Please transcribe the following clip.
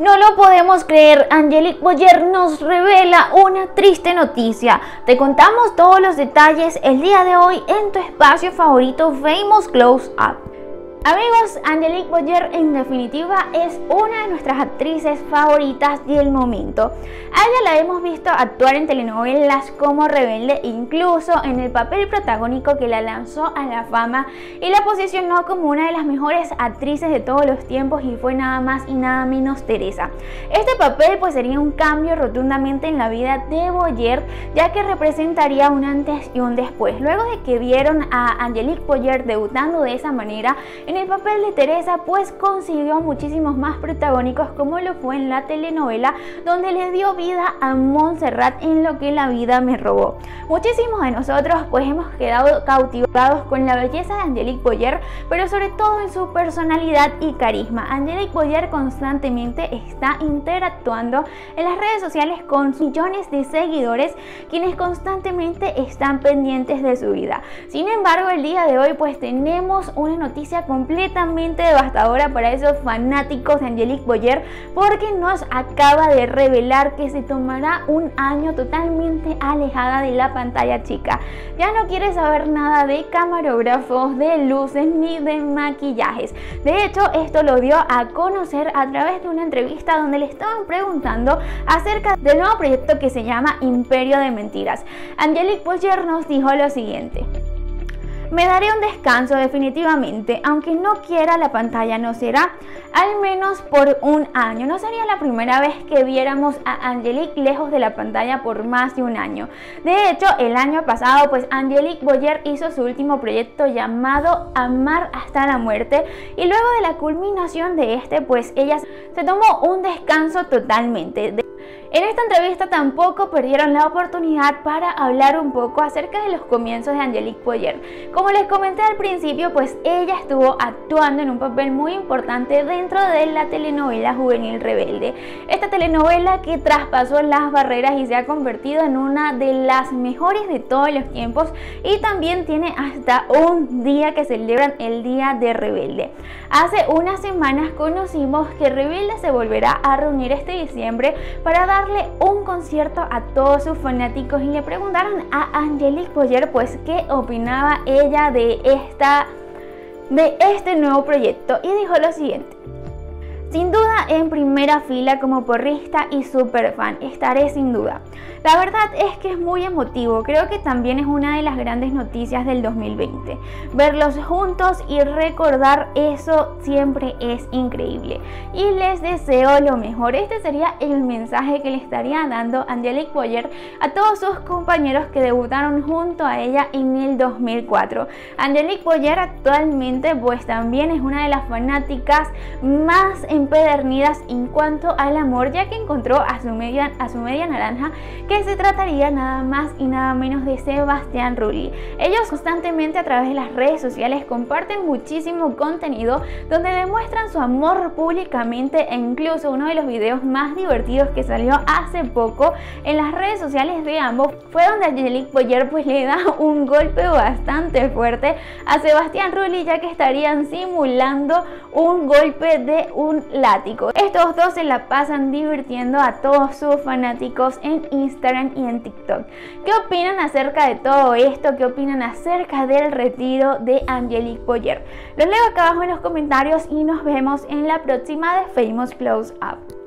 No lo podemos creer, Angelique Boyer nos revela una triste noticia. Te contamos todos los detalles el día de hoy en tu espacio favorito Famous Close Up. Amigos, Angelique Boyer en definitiva es una de nuestras actrices favoritas del momento. A ella la hemos visto actuar en telenovelas como Rebelde, incluso en el papel protagónico que la lanzó a la fama y la posicionó como una de las mejores actrices de todos los tiempos y fue nada más y nada menos Teresa. Este papel pues sería un cambio rotundamente en la vida de Boyer, ya que representaría un antes y un después. Luego de que vieron a Angelique Boyer debutando de esa manera, en el papel de Teresa pues consiguió muchísimos más protagónicos como lo fue en la telenovela donde le dio vida a Montserrat en lo que la vida me robó. Muchísimos de nosotros pues hemos quedado cautivados con la belleza de Angelique Boyer pero sobre todo en su personalidad y carisma. Angelique Boyer constantemente está interactuando en las redes sociales con millones de seguidores quienes constantemente están pendientes de su vida. Sin embargo el día de hoy pues tenemos una noticia con completamente devastadora para esos fanáticos de Angelique Boyer porque nos acaba de revelar que se tomará un año totalmente alejada de la pantalla chica. Ya no quiere saber nada de camarógrafos, de luces ni de maquillajes. De hecho, esto lo dio a conocer a través de una entrevista donde le estaban preguntando acerca del nuevo proyecto que se llama Imperio de Mentiras. Angelique Boyer nos dijo lo siguiente. Me daré un descanso definitivamente, aunque no quiera la pantalla no será, al menos por un año. No sería la primera vez que viéramos a Angelique lejos de la pantalla por más de un año. De hecho, el año pasado, pues Angelique Boyer hizo su último proyecto llamado Amar hasta la muerte y luego de la culminación de este, pues ella se tomó un descanso totalmente. En esta entrevista tampoco perdieron la oportunidad para hablar un poco acerca de los comienzos de Angelique Boyer. Como les comenté al principio, pues ella estuvo actuando en un papel muy importante dentro de la telenovela Juvenil Rebelde. Esta telenovela que traspasó las barreras y se ha convertido en una de las mejores de todos los tiempos y también tiene hasta un día que celebran el Día de Rebelde. Hace unas semanas conocimos que Rebelde se volverá a reunir este diciembre para dar un concierto a todos sus fanáticos y le preguntaron a Angelique Boyer pues qué opinaba ella de esta de este nuevo proyecto y dijo lo siguiente sin duda en primera fila como porrista y super fan, estaré sin duda. La verdad es que es muy emotivo, creo que también es una de las grandes noticias del 2020. Verlos juntos y recordar eso siempre es increíble. Y les deseo lo mejor. Este sería el mensaje que le estaría dando Angelique Boyer a todos sus compañeros que debutaron junto a ella en el 2004. Angelique Boyer actualmente pues también es una de las fanáticas más empedernidas en cuanto al amor, ya que encontró a su media, a su media naranja, que se trataría nada más y nada menos de Sebastián Rulli. Ellos constantemente a través de las redes sociales comparten muchísimo contenido donde demuestran su amor públicamente e incluso uno de los videos más divertidos que salió hace poco en las redes sociales de ambos fue donde Angelique Boyer pues le da un golpe bastante fuerte a Sebastián Rulli ya que estarían simulando un golpe de un látigo. Estos dos se la pasan divirtiendo a todos sus fanáticos en Instagram y en TikTok. ¿Qué opinan acerca de todo esto? ¿Qué opinan acerca del retiro de Angelique Boyer? Los leo acá abajo en los comentarios y nos vemos en la próxima de Famous Close Up.